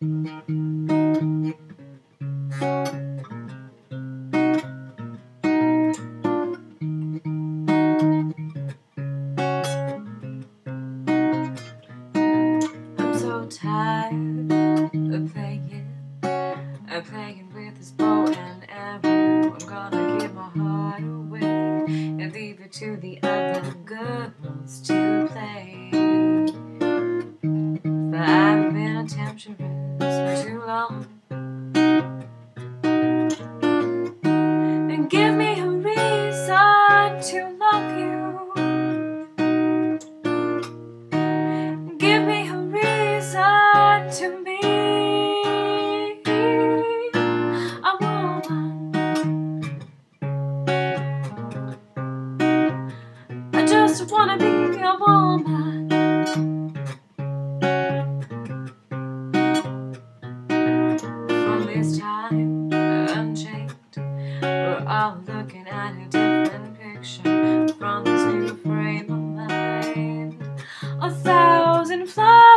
I'm so tired of playing, of playing with this bow and arrow. I'm gonna give my heart away and leave it to the other girls to play. But I've been a temptress And give me a reason to love you. Give me a reason to be a woman. I just wanna be a woman. We're all looking at a different picture from this new frame of mind. A thousand flowers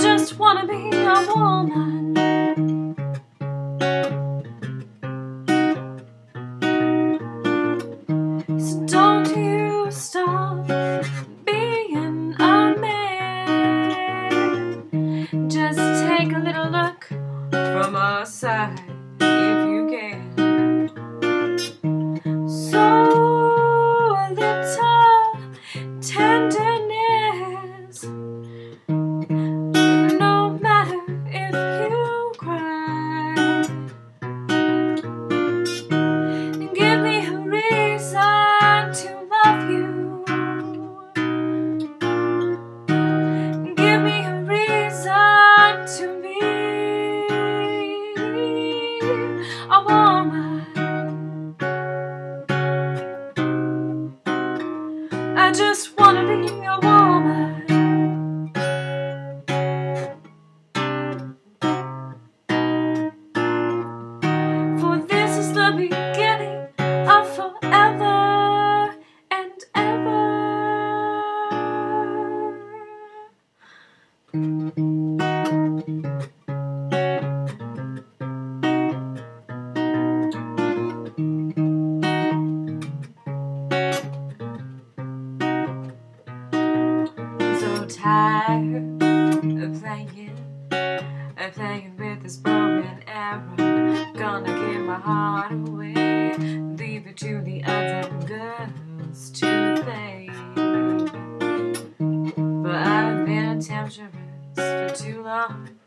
just wanna be a woman. A woman. I just wanna be a woman. Tired of playing, of playing with this bow and arrow. Gonna give my heart away, leave it to the other girls to play. But I've been a temptress for too long.